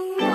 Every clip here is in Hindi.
Ooh.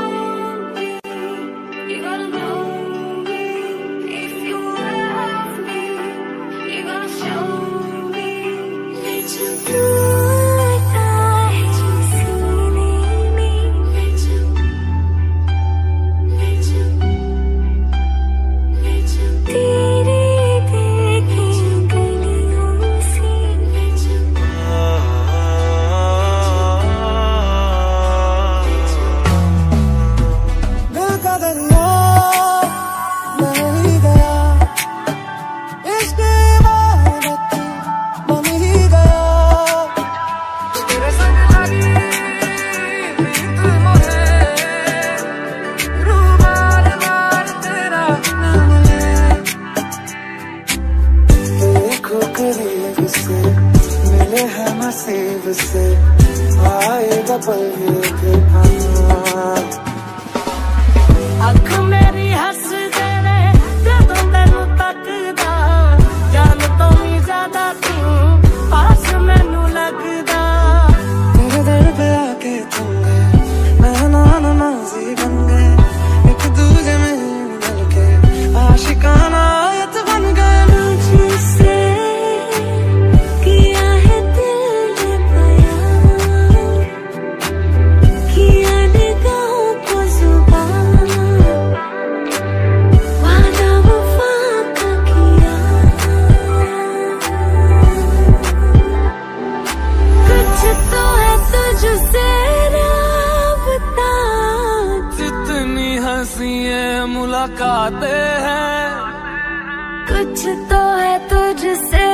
है तुझसे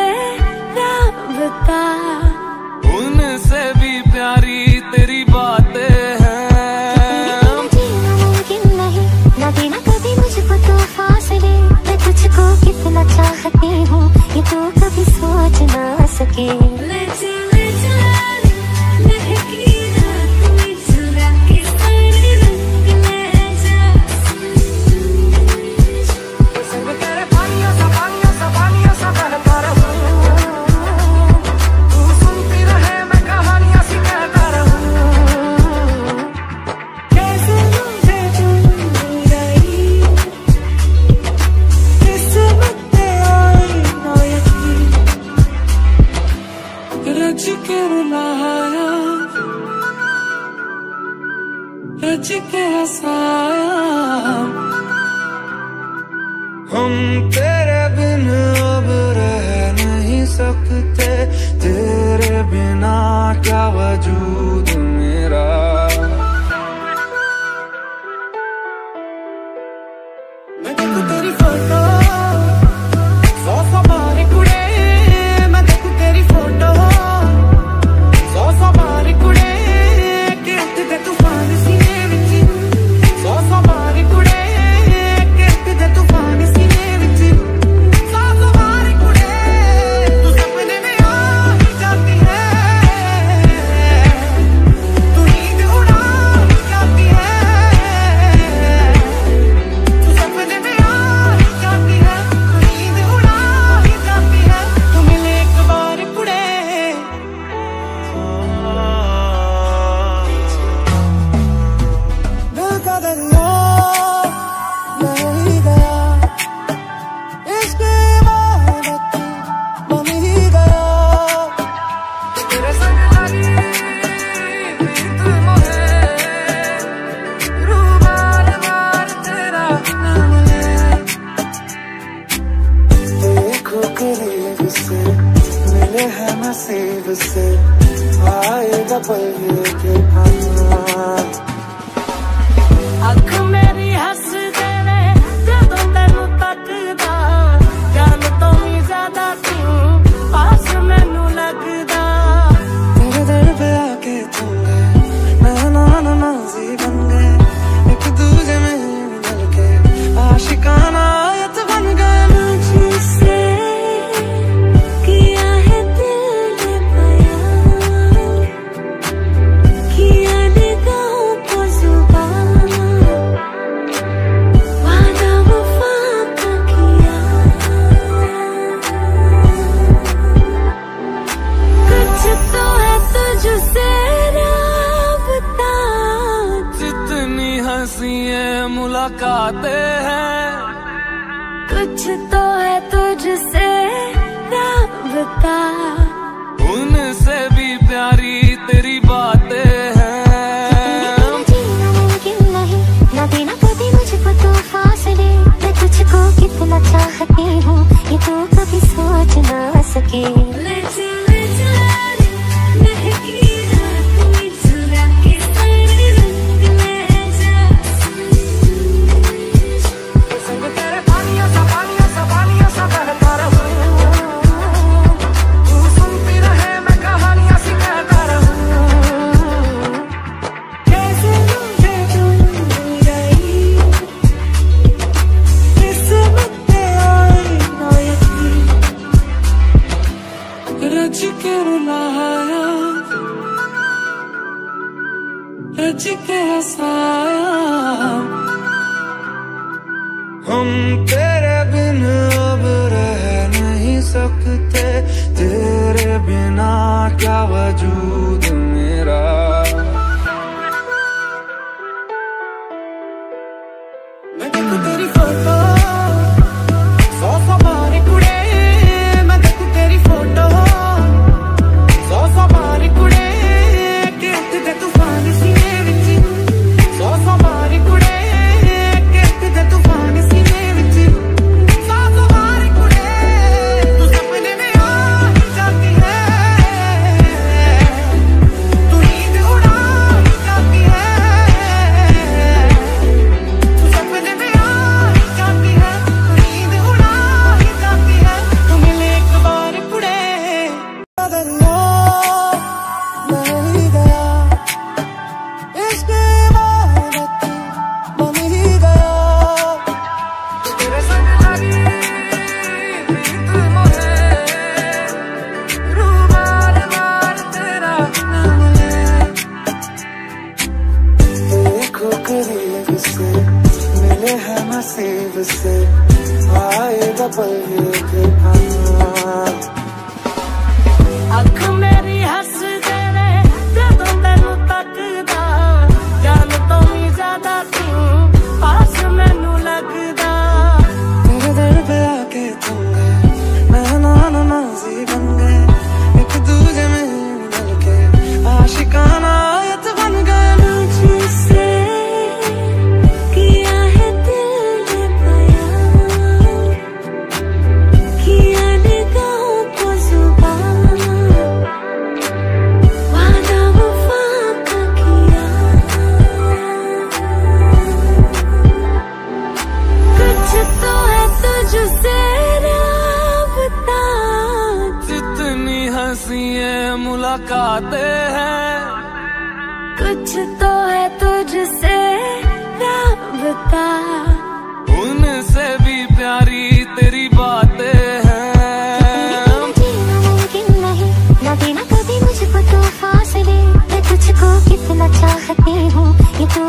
राबता उनसे भी प्यारी तेरी बातें हैं। मुमकिन नहीं ना कभी मुझको तो फासले। मैं तुझको कितना चाहती हूँ ये तू तो कभी सोच ना सके। रुलाया के हसाया। हम पे से मिले हैं नसीब से आएगा पल के भगवान रज के हम तेरे कुछ तो है तुझसे बता उनसे भी प्यारी तेरी बातें हैं। मुमकिन नहीं कभी मुझको तू फासले कितना चाहती हूँ ये तू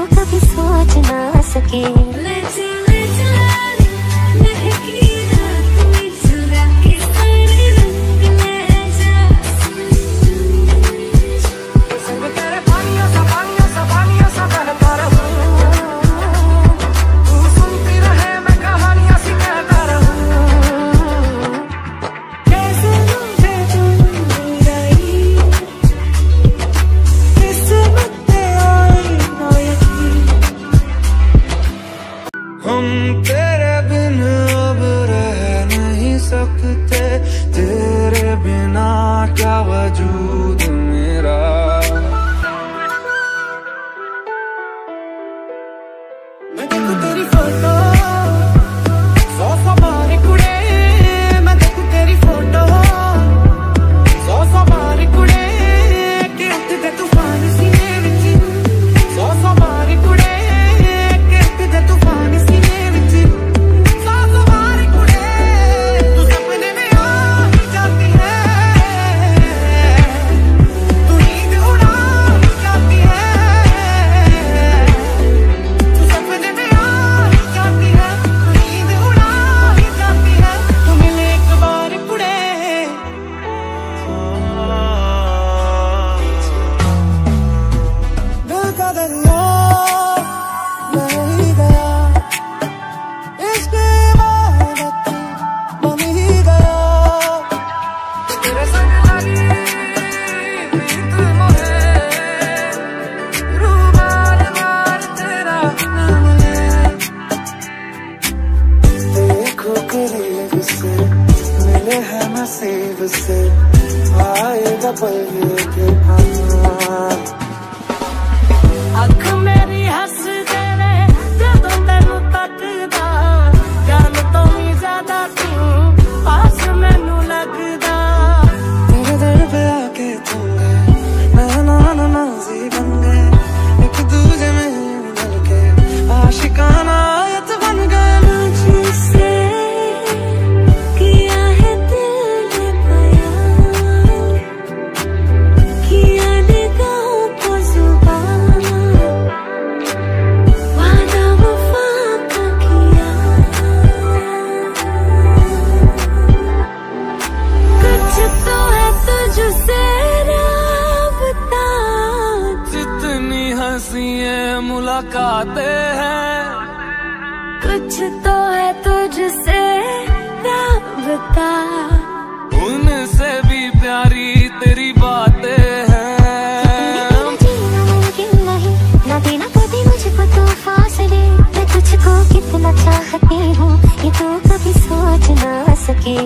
कब से आएगा पल हँसी मुलाकातें हैं। कुछ तो है तुझसे बता। उनसे भी प्यारी तेरी बातें हैं। जीना मुमकिन नहीं ना देना कभी मुझको तो फासले मैं तुझको कितना चाहती हूँ ये तो कभी सोच ना सके।